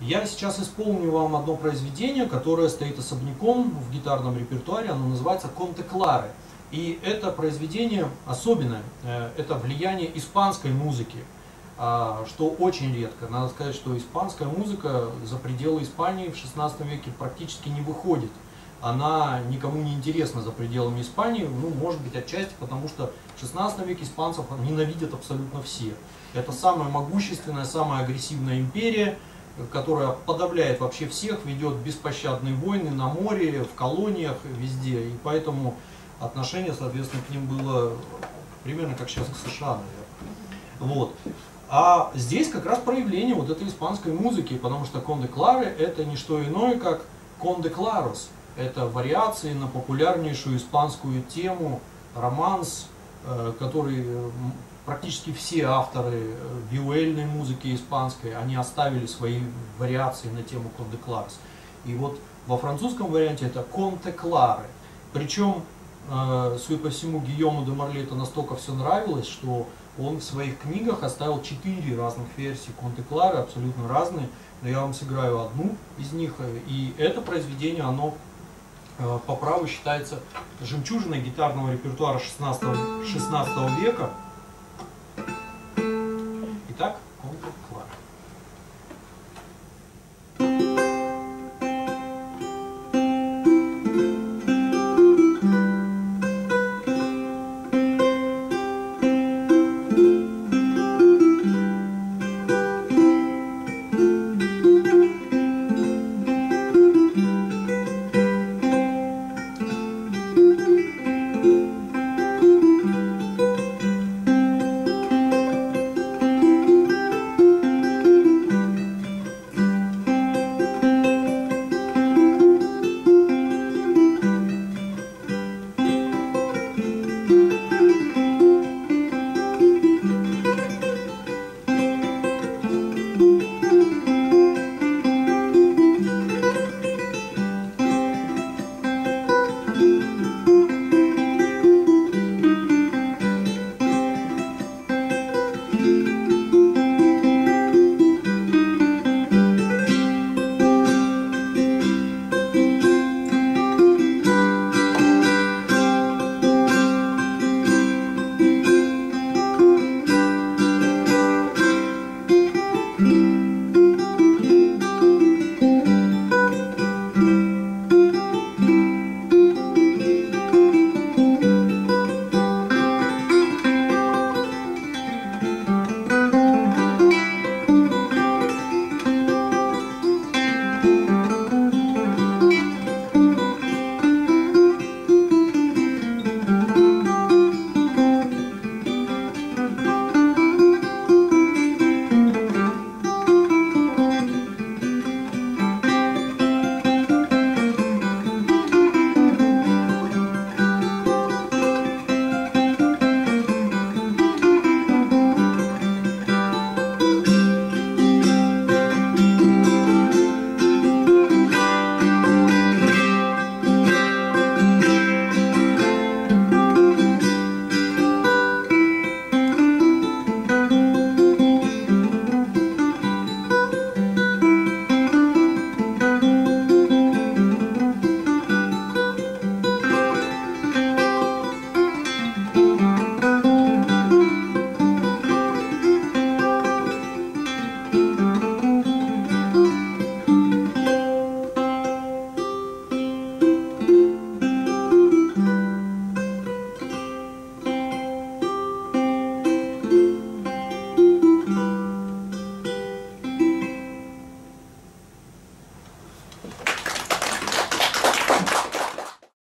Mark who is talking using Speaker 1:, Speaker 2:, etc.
Speaker 1: Я сейчас исполню вам одно произведение, которое стоит особняком в гитарном репертуаре, оно называется «Конте Клары». И это произведение особенное, э, это влияние испанской музыки, а, что очень редко. Надо сказать, что испанская музыка за пределы Испании в 16 веке практически не выходит. Она никому не интересна за пределами Испании, ну, может быть, отчасти потому, что в 16 веке испанцев ненавидят абсолютно все. Это самая могущественная, самая агрессивная империя, которая подавляет вообще всех, ведет беспощадные войны на море, в колониях, везде. И поэтому отношение, соответственно, к ним было примерно как сейчас к США, наверное. Вот. А здесь как раз проявление вот этой испанской музыки, потому что Конде Клары это не что иное, как Конде Кларус. Это вариации на популярнейшую испанскую тему, романс, э, который практически все авторы э, виуэльной музыки испанской, они оставили свои вариации на тему Конде Кларс. И вот во французском варианте это Конте Клары. Причем, э, судя по всему, Гийому де Марли это настолько все нравилось, что он в своих книгах оставил четыре разных версии Конте Клары, абсолютно разные. Но я вам сыграю одну из них. И это произведение, оно э, по праву считается жемчужиной гитарного репертуара 16, 16 века. Итак,